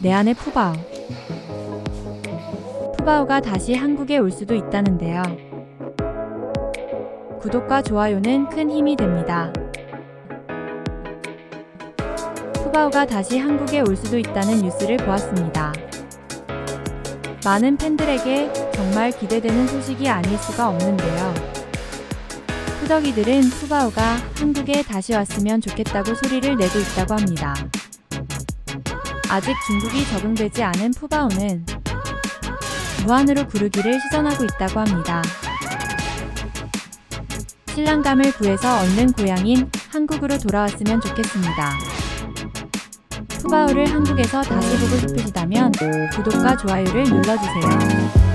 내 안의 푸바오. 푸바오가 다시 한국에 올 수도 있다는데요. 구독과 좋아요는 큰 힘이 됩니다. 푸바오가 다시 한국에 올 수도 있다는 뉴스를 보았습니다. 많은 팬들에게 정말 기대되는 소식이 아닐 수가 없는데요. 후덕이들은 푸바오가 한국에 다시 왔으면 좋겠다고 소리를 내고 있다고 합니다. 아직 중국이 적응되지 않은 푸바오는 무한으로 구르기를 시전하고 있다고 합니다. 신랑감을 구해서 얼른 고향인 한국으로 돌아왔으면 좋겠습니다. 푸바오를 한국에서 다시 보고 싶으시다면 구독과 좋아요를 눌러주세요.